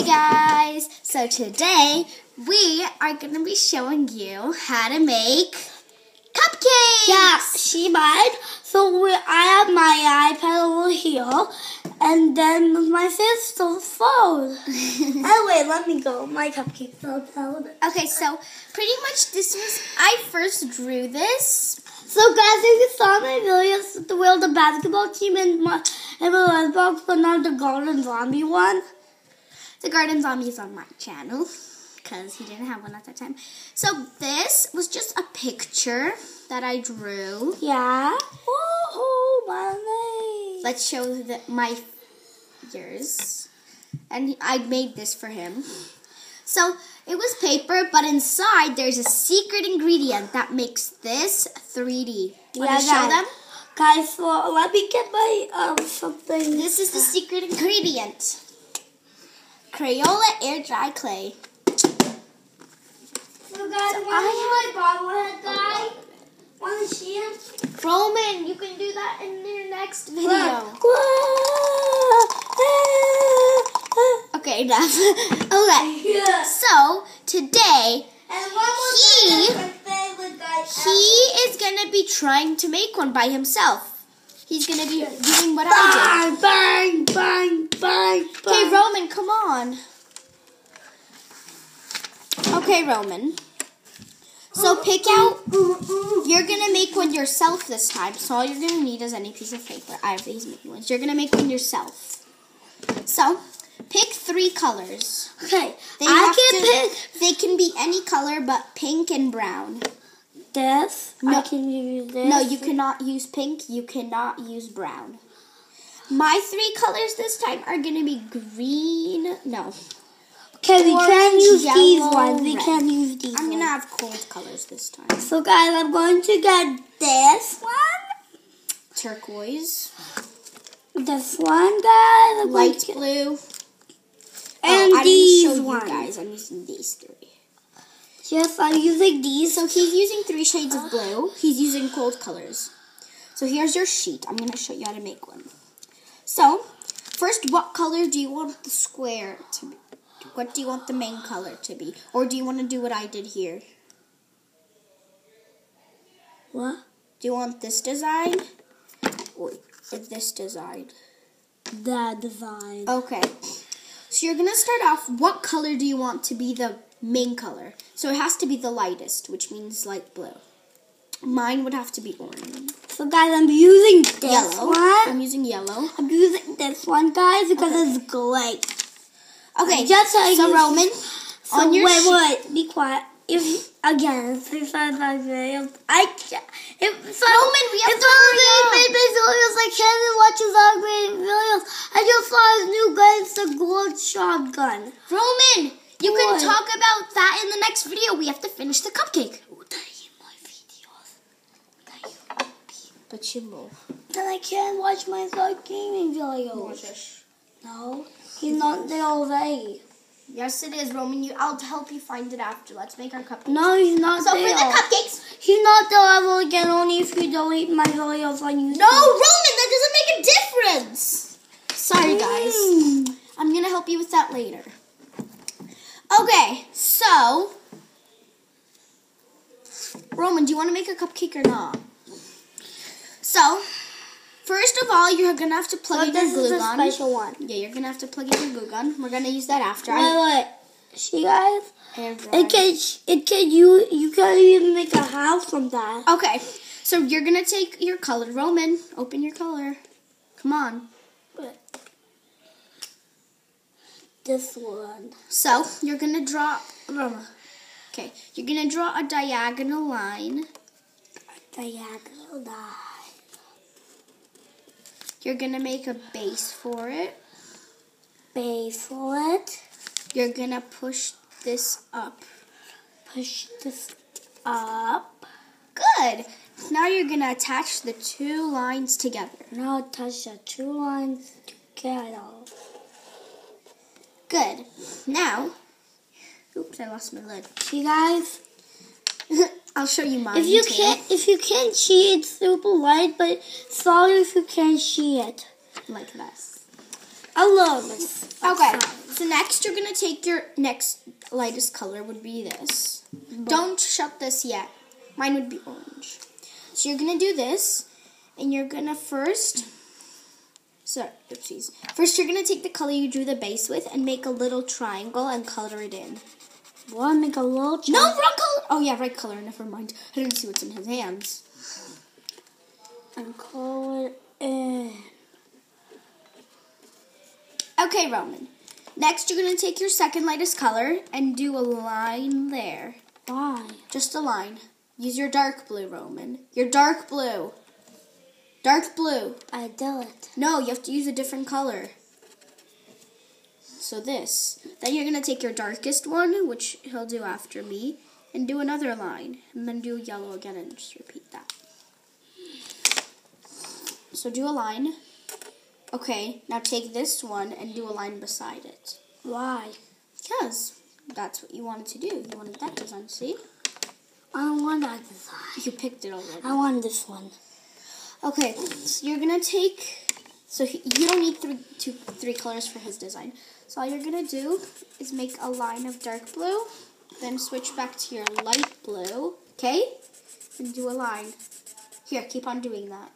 Hey guys! So today we are going to be showing you how to make cupcakes! Yeah, she might. So we, I have my iPad over here, and then my sister's phone. Oh, anyway, let me go. My cupcake fell down. Okay, so pretty much this was, I first drew this. So guys, if you saw my videos, the world, the basketball team, and my and my lunchbox, but not the golden zombie one. The Garden Zombie is on my channel because he didn't have one at that time. So this was just a picture that I drew. Yeah. Oh, my name. Let's show the, my yours. And I made this for him. So it was paper, but inside there's a secret ingredient that makes this 3D. Want Yeah, to show guys. them? Guys, well, let me get my um something. This is the secret ingredient. Crayola air dry clay. So guys, I my bobblehead guy. Want to see him? Roman, you can do that in your next video. Look. Okay, enough. okay. Yeah. So today He- thing, my favorite guy he is gonna be trying to make one by himself. He's gonna be doing what I did. Bang, bang, bang, bang, Okay. Roman, come on. Okay, Roman. So pick out. You're gonna make one yourself this time. So all you're gonna need is any piece of paper. I have these making ones. You're gonna make one yourself. So pick three colors. Okay, They I can to- pick They can be any color but pink and brown. This. I No. can use this. No, you cannot use pink. You cannot use brown. My three colors this time are gonna be green. No, Okay, we can use these ones. We red. can use these I'm gonna ones. have cold colors this time. So guys, I'm going to get this one. Turquoise, This one, guys. I'm light blue, and oh, these ones. guys. I'm using these three. Yes, I'm using these. So he's using three shades of blue. He's using cold colors. So here's your sheet. I'm gonna show you how to make one. So first, what color do you want the square to be? What do you want the main color to be? Or do you want to do what I did here? What? Do you want this design or this design? The design. Okay. So you're gonna start off. What color do you want to be the main color? So it has to be the lightest, which means light blue. Mine would have to be orange. So guys, I'm using this yellow. one. I'm using yellow. I'm using this one, guys, because Okay. it's great. Okay. Just so so Roman, So on your wait, wait, be quiet. If again, if I I ca- if so, Roman, we have if to hurry up. made my videos like Shannon watches great videos. I just saw his new gun, it's a gold shotgun. Roman, you can talk about that in the next video. We have to finish the cupcake. my videos. But you move. Then I can't watch my Star gaming videos. No, he's not there already. Yes, it is, Roman. You, I'll help you find it after. Let's make our cupcake. No, he's not So for there. the cupcakes, He's not there ever again. Only if you delete my videos on YouTube. no, Roman, that doesn't make a difference. Sorry, guys. Mm. I'm gonna help you with that later. Okay, so Roman, do you want to make a cupcake or not? So, first of all, you're gonna have to plug in your this glue is a gun. special one. Yeah, you're gonna have to plug in your glue gun. We're gonna use that after. Wait, wait. See, guys, it can, it can you, you can even make a house from that. Okay, so you're gonna take your color. Roman, open your color. Come on. This one. So you're gonna draw. Okay, you're gonna draw a diagonal line. Diagonal line. You're gonna make a base for it. Base for it. You're gonna push this up. Push this up. Good. Now you're gonna attach the two lines together. Now touch the two lines together. Good. Now, oops, I lost my lid. See, guys, I'll show you mine. if you too. can't, if you can't see it, it's super light, but sorry if you can't see it. like this. Alone. Okay. So next, you're gonna take your next lightest color would be this. Don't shut this yet. Mine would be orange. So you're gonna do this, and you're gonna first. Sorry, oopsies. First, you're gonna take the color you drew the base with and make a little triangle and color it in. To make a little ch- No, wrong color. Oh yeah, right color. Never mind. I didn't see what's in his hands. and color it in. Okay, Roman. Next, you're gonna take your second lightest color and do a line there. Why? Just a line. Use your dark blue, Roman. Your dark blue. Dark blue. I do it. No, you have to use a different color. So this. Then you're gonna take your darkest one, which he'll do after me, and do another line. And then do yellow again and just repeat that. So do a line. Okay, now take this one and do a line beside it. Why? Because that's what you wanted to do. You wanted that design, see? I don't want that design. You picked it already. I want this one. Okay, so you're gonna take. So he, you don't need three, two, three colors for his design. So all you're gonna do is make a line of dark blue, then switch back to your light blue. Okay, and do a line. Here, keep on doing that.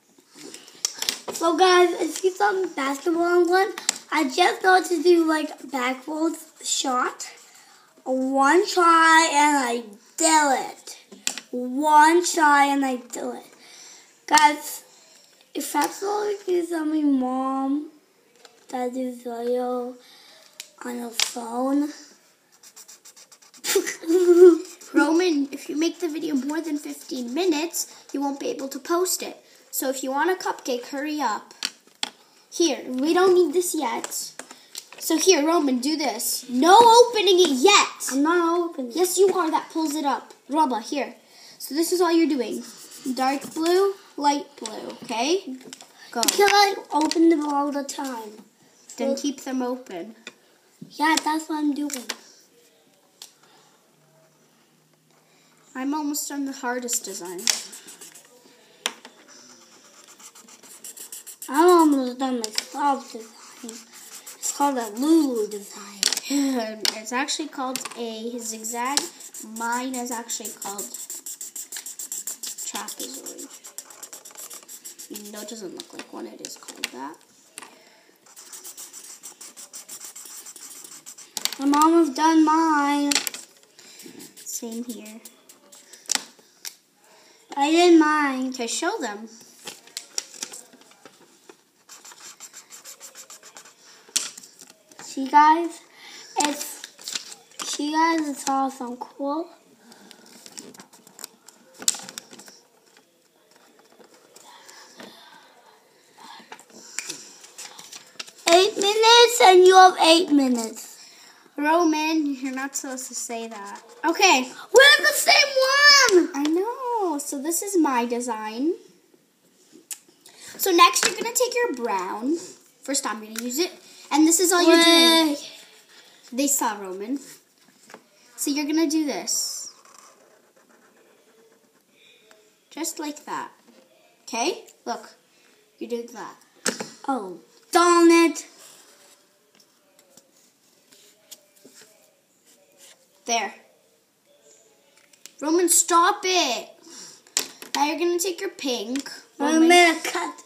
So guys, if you saw basketball on one, I just know to do like backwards shot. One try and I did it. One try and I did it. Guys, if that's all you can tell me mom that this video on a phone. Roman, if you make the video more than 15 minutes, you won't be able to post it. So if you want a cupcake, hurry up. Here, we don't need this yet. So here, Roman, do this. No opening it yet. I'm not opening. It. Yes, you are. That pulls it up. Roba, here. So this is all you're doing. Dark blue, light blue. Okay? Go. Because I open them all the time. Then keep them open. Yeah, that's what I'm doing. I'm almost done the hardest design. I'm almost done my cloud design. It's called a Lulu design. it's actually called a zigzag. Mine is actually called trapezoid. Though it doesn't look like one, it is called that. I'm almost done mine. Same here. I did mine. Okay, show them. See guys, it's see guys, it's awesome cool. Eight minutes and you have eight minutes. Roman, you're not supposed to say that. Okay, We're the same one! I know. So this is my design. So next you're gonna take your brown. First I'm gonna use it. And this is all you're doing. They saw Roman. So you're gonna do this. Just like that. Okay? Look. You did that. Oh, darn it. There. Roman, stop it. Now you're gonna take your pink. I'm Roman, cut.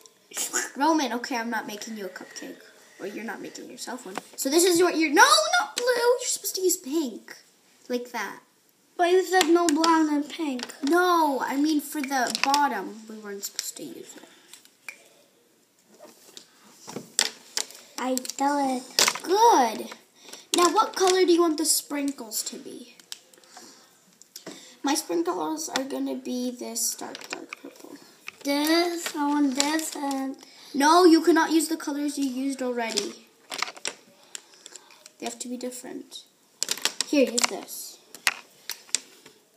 Roman, okay, I'm not making you a cupcake. Or you're not making yourself one. So this is what you're no, not blue. You're supposed to use pink. Like that. But you said no brown and pink. No, I mean for the bottom, we weren't supposed to use it. I do it. Color do you want the sprinkles to be? My sprinkles are gonna be this dark, dark purple. This, I want this, and No, you cannot use the colors you used already. They have to be different. Here, use this.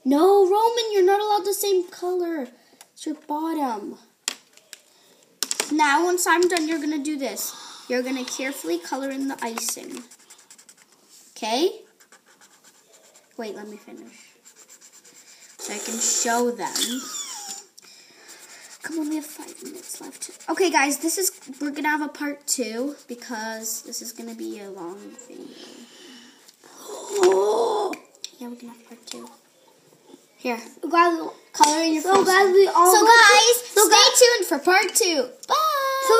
No, Roman, you're not allowed the same color. It's your bottom. Now, once I'm done, you're going to do this. You're going to carefully color in the icing. Okay? Wait, let me finish. So I can show them. Come on, we have five minutes left. Okay, guys, this is, we're gonna have a part two because this is gonna be a long video. Oh! Yeah, we're gonna have part two. Here. We, color in your So face. glad we all. So guys, stay tuned for part two. Bye. So